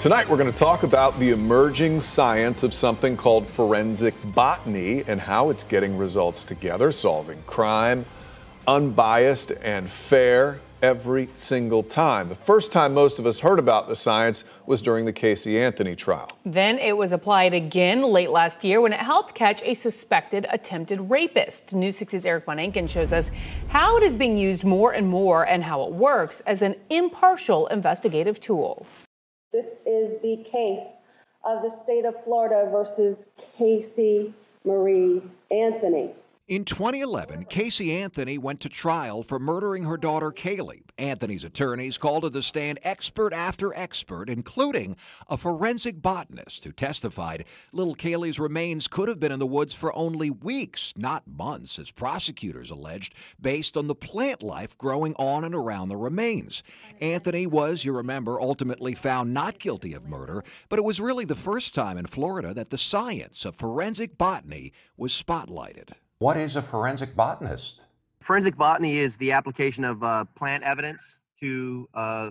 Tonight, we're going to talk about the emerging science of something called forensic botany and how it's getting results together, solving crime, unbiased and fair every single time. The first time most of us heard about the science was during the Casey Anthony trial. Then it was applied again late last year when it helped catch a suspected attempted rapist. News 6's Erik von Ancken shows us how it is being used more and more and how it works as an impartial investigative tool. This is the case of the state of Florida versus Casey Marie Anthony. In 2011, Casey Anthony went to trial for murdering her daughter Kaylee. Anthony's attorneys called to the stand expert after expert, including a forensic botanist who testified little Kaylee's remains could have been in the woods for only weeks, not months, as prosecutors alleged, based on the plant life growing on and around the remains. Anthony was, you remember, ultimately found not guilty of murder, but it was really the first time in Florida that the science of forensic botany was spotlighted. What is a forensic botanist? Forensic botany is the application of uh, plant evidence to uh,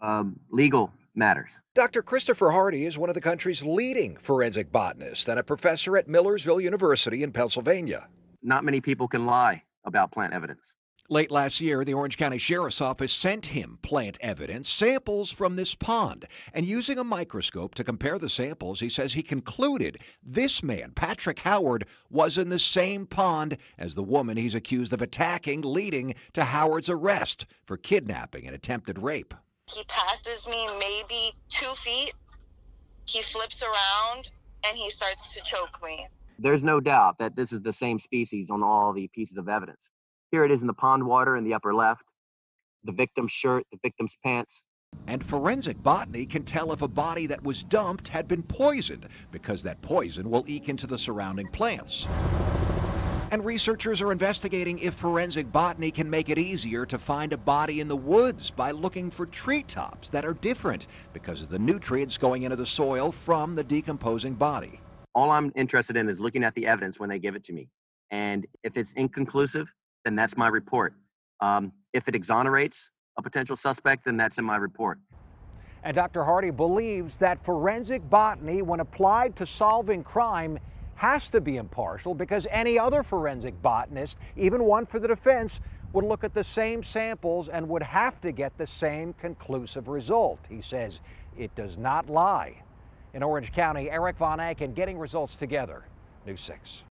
um, legal matters. Dr. Christopher Hardy is one of the country's leading forensic botanists and a professor at Millersville University in Pennsylvania. Not many people can lie about plant evidence. Late last year, the Orange County Sheriff's Office sent him plant evidence, samples from this pond. And using a microscope to compare the samples, he says he concluded this man, Patrick Howard, was in the same pond as the woman he's accused of attacking, leading to Howard's arrest for kidnapping and attempted rape. He passes me maybe two feet, he flips around, and he starts to choke me. There's no doubt that this is the same species on all the pieces of evidence. Here it is in the pond water in the upper left, the victim's shirt, the victim's pants. And forensic botany can tell if a body that was dumped had been poisoned, because that poison will eke into the surrounding plants. And researchers are investigating if forensic botany can make it easier to find a body in the woods by looking for treetops that are different because of the nutrients going into the soil from the decomposing body. All I'm interested in is looking at the evidence when they give it to me. And if it's inconclusive, then that's my report. Um, if it exonerates a potential suspect, then that's in my report. And Dr. Hardy believes that forensic botany, when applied to solving crime, has to be impartial because any other forensic botanist, even one for the defense, would look at the same samples and would have to get the same conclusive result. He says it does not lie. In Orange County, Erik von Ancken getting results together. News 6.